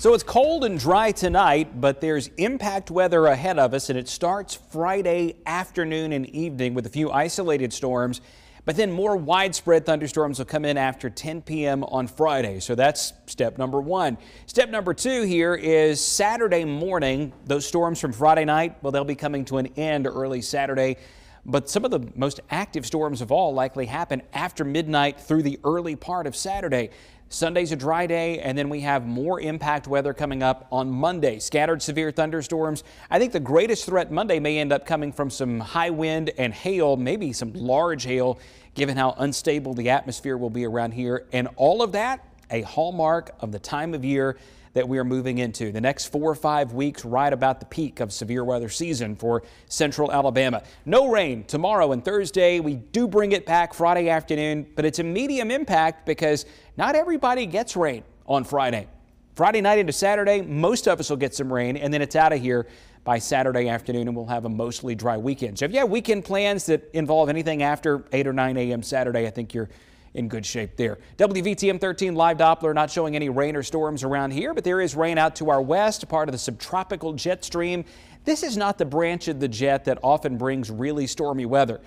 So it's cold and dry tonight, but there's impact weather ahead of us, and it starts Friday afternoon and evening with a few isolated storms. But then more widespread thunderstorms will come in after 10 p.m. on Friday. So that's step number one. Step number two here is Saturday morning. Those storms from Friday night, well, they'll be coming to an end early Saturday. But some of the most active storms of all likely happen after midnight through the early part of Saturday. Sunday's a dry day, and then we have more impact weather coming up on Monday. Scattered severe thunderstorms. I think the greatest threat Monday may end up coming from some high wind and hail, maybe some large hail, given how unstable the atmosphere will be around here. And all of that, a hallmark of the time of year that we are moving into. The next four or five weeks, right about the peak of severe weather season for central Alabama. No rain tomorrow and Thursday. We do bring it back Friday afternoon, but it's a medium impact because not everybody gets rain on Friday. Friday night into Saturday, most of us will get some rain, and then it's out of here by Saturday afternoon, and we'll have a mostly dry weekend. So if you have weekend plans that involve anything after 8 or 9 a.m. Saturday, I think you're in good shape there. WVTM 13 live Doppler not showing any rain or storms around here, but there is rain out to our west, part of the subtropical jet stream. This is not the branch of the jet that often brings really stormy weather.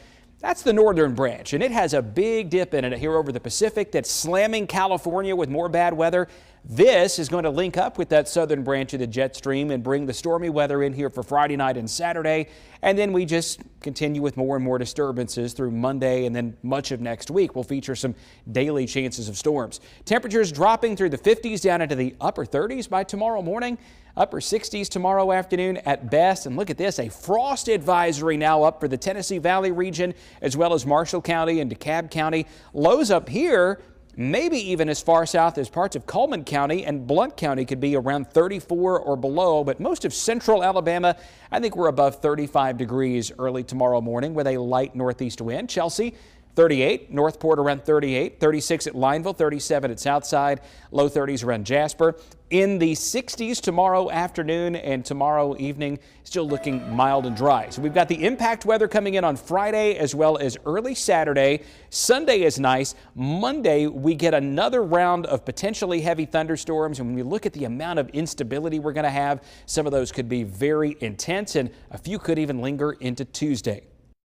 That's the northern branch, and it has a big dip in it here over the Pacific that's slamming California with more bad weather. This is going to link up with that southern branch of the jet stream and bring the stormy weather in here for Friday night and Saturday. And then we just continue with more and more disturbances through Monday and then much of next week. We'll feature some daily chances of storms. Temperatures dropping through the 50s down into the upper 30s by tomorrow morning. Upper 60s tomorrow afternoon at best. And look at this, a frost advisory now up for the Tennessee Valley region as well as Marshall County and DeKalb County. Lows up here maybe even as far south as parts of Cullman County and Blount County could be around 34 or below, but most of central Alabama, I think we're above 35 degrees early tomorrow morning with a light northeast wind. Chelsea, 38, Northport around 38, 36 at Lineville, 37 at Southside, low 30s around Jasper. In the 60s tomorrow afternoon and tomorrow evening, still looking mild and dry. So we've got the impact weather coming in on Friday as well as early Saturday. Sunday is nice. Monday, we get another round of potentially heavy thunderstorms. And when we look at the amount of instability we're going to have, some of those could be very intense and a few could even linger into Tuesday.